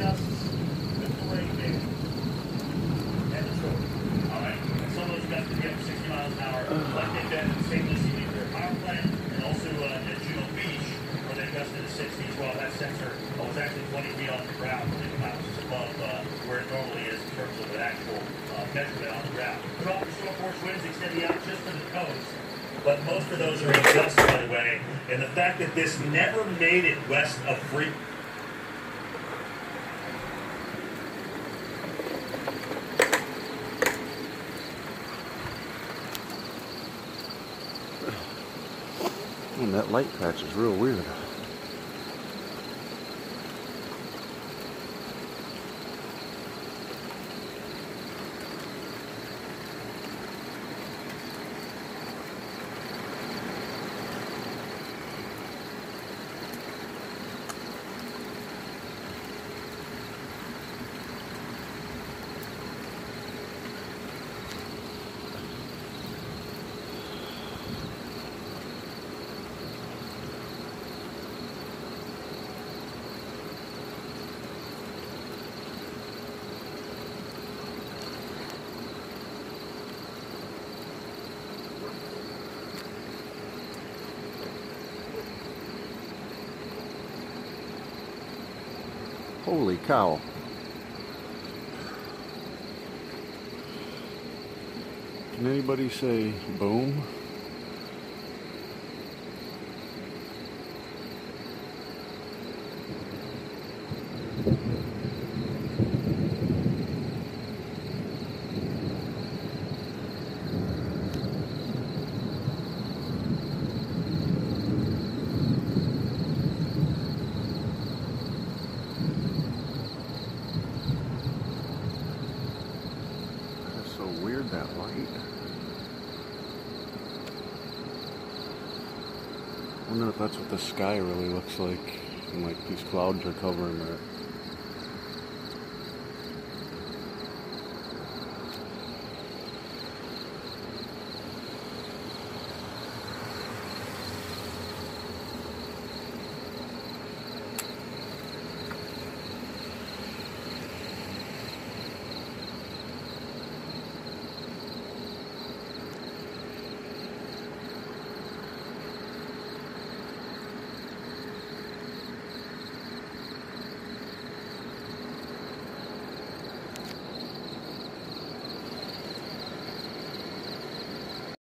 highest gusts with the rain date. And the storm. All right? And some of those gusts can get up 60 miles an hour, like they've been in St. Lucie nuclear power plant, and also uh, at Juno Beach, where they gusted to 60s. Well, that sensor was actually 20 feet off the ground, 50 miles above uh, where it normally is in terms of an actual uh, measurement on the ground. Tropical storm force winds extending out just to the coast. But most of those are in gusts, by the way. And the fact that this never made it west of Free. That light patch is real weird. Holy cow. Can anybody say boom? That's so weird, that light. I wonder if that's what the sky really looks like. And like these clouds are covering it.